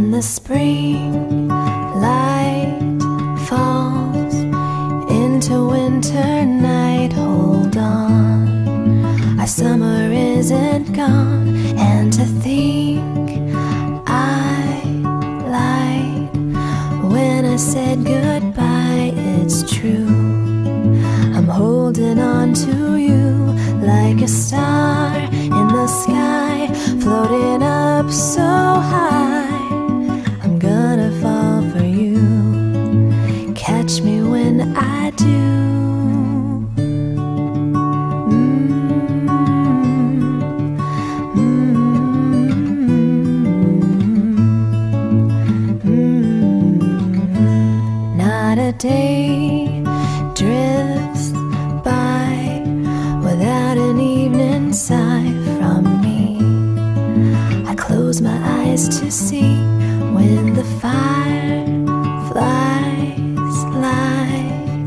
When the spring light falls into winter night, hold on. Our summer isn't gone, and to think I lied when I said goodbye, it's true. I'm holding on to you. A day drifts by without an evening sigh from me. I close my eyes to see when the fire flies light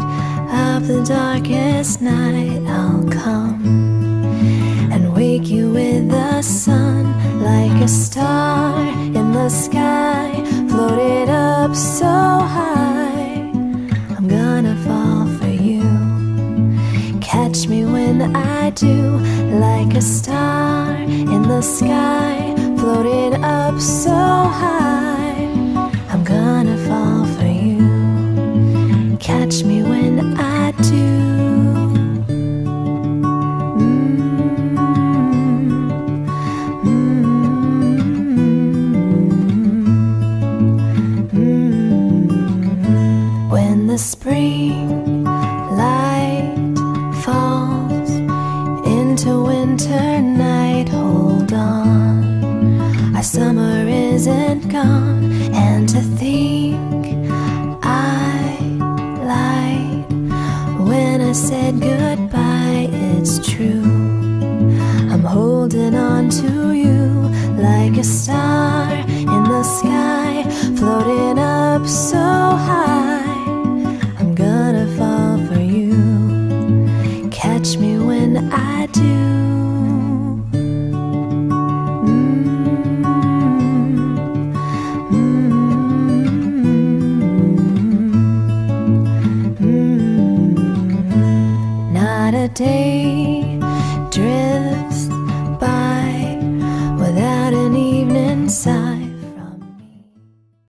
of the darkest night. I'll come and wake you with the sun like a star in the sky, floated up so when I do, like a star in the sky, floating up so high. I'm gonna fall for you. Catch me when I do. Mm-hmm. Mm-hmm. Mm-hmm. When the spring summer isn't gone, and to think I lied when I said goodbye, it's true. I'm holding on to you like a star in the sky, floating up so high. I'm gonna fall for you. Catch me when I do. Not a day. drifts